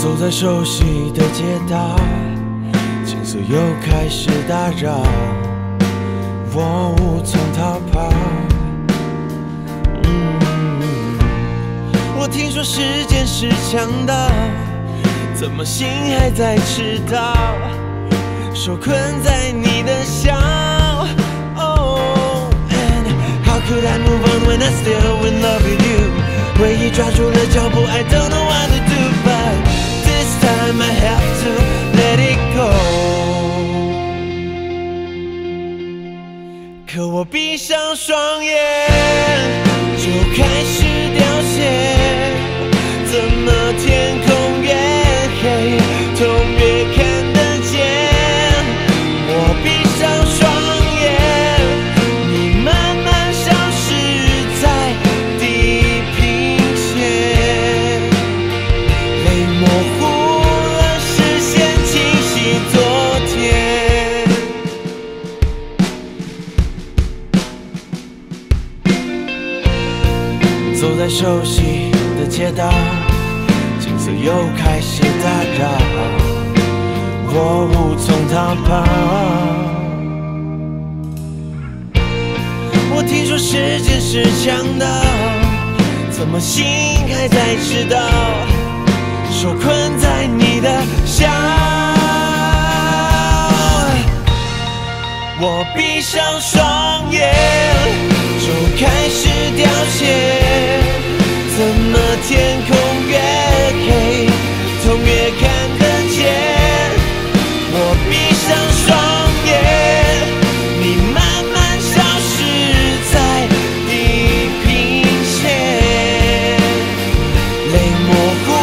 走在熟悉的街道，景色又开始打扰，我无从逃跑。我听说时间是强盗，怎么心还在迟到？受困在你的笑。Oh, and how could I move on when I still in love with you？回忆抓住了脚步，I don't know why 可我闭上双眼，就开始凋谢。怎么天走在熟悉的街道，景色又开始打扰，我无从逃跑。我听说时间是强盗，怎么心还在迟到？受困在你的笑。我闭上双眼就开始凋谢，怎么天空越黑，痛越看得见，我闭上双眼，你慢慢消失在地平线，泪模糊。